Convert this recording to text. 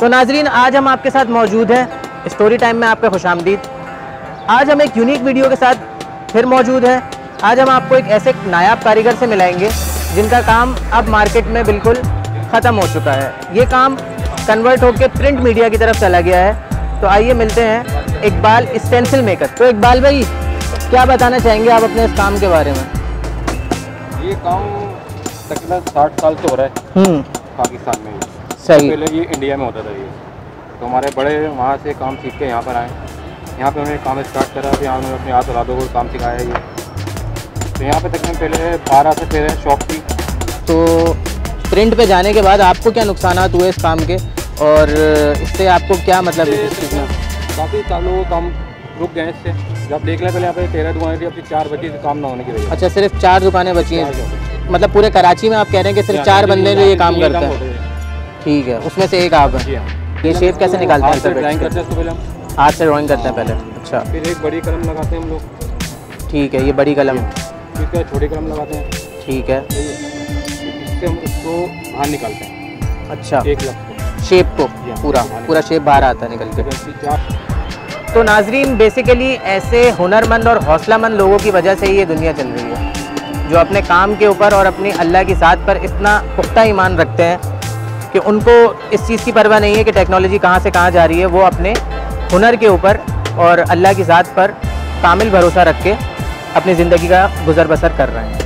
तो नाजरीन आज हम आपके साथ मौजूद हैं। स्टोरी टाइम में आपका खुश आमदीद। आज हम एक यूनिक वीडियो के साथ फिर मौजूद हैं। आज हम आपको एक ऐसे नायाब कारीगर से मिलाएँगे जिनका काम अब मार्केट में बिल्कुल ख़त्म हो चुका है। ये काम कन्वर्ट होकर प्रिंट मीडिया की तरफ़ चला गया है। तो आइए मिलते हैं इकबाल स्टेंसिल मेकर तो इकबाल भाई क्या बताना चाहेंगे आप अपने इस काम के बारे में? ये काम तकरीबन साठ साल से हो रहा है। हम्म। पाकिस्तान में। सही पहले ये इंडिया में होता था ये। तो हमारे बड़े वहाँ से काम सीख के यहाँ पर आए। यहाँ पे उन्होंने काम स्टार्ट करा फिर यहाँ उन्होंने अपने हाथ औलादों को काम सिखाया ये। तो यहाँ पे तकरीबन पहले बारह से तेरह शॉप थी। तो प्रिंट पे जाने के बाद आपको क्या नुकसान हुए इस काम के? और इससे आपको क्या मतलब इस चीज़ में काफ़ी सालों को काम रुक गए इससे। जब देख लें पहले यहाँ पे तेरह दुकानें थी अब चार बची से काम ना होने की वजह अच्छा सिर्फ़ चार दुकानें बची हैं। मतलब पूरे कराची में आप कह रहे हैं कि सिर्फ़ चार बंदे जो ये काम करते हैं। ठीक है उसमें से एक आप हैं। हाँ। ये शेप कैसे निकालते हैं हाथ से सर ड्राइंग करते हैं इसको पहले हम। हाथ से ड्राइंग करते हैं पहले। अच्छा। फिर एक बड़ी कलम लगाते हैं हम लोग। ठीक है ये बड़ी कलम। फिर उसके बाद छोटी कलम लगाते हैं। ठीक है। है। इससे हम उसको बाहर निकालते हैं। अच्छा। एक शेप को। हाँ, पूरा। हाँ, पूरा शेप बाहर आता है निकल के। तो नाजरीन बेसिकली ऐसे हुनरमंद और हौसलामंद लोगों की वजह से ही ये दुनिया चल रही है। जो अपने काम के ऊपर और अपनी अल्लाह की ज़ात पर इतना पुख्ता ईमान रखते हैं कि उनको इस चीज़ की परवाह नहीं है कि टेक्नोलॉजी कहाँ से कहाँ जा रही है, वो अपने हुनर के ऊपर और अल्लाह की ज़ात पर कामिल भरोसा रख के अपनी ज़िंदगी का गुजर बसर कर रहे हैं।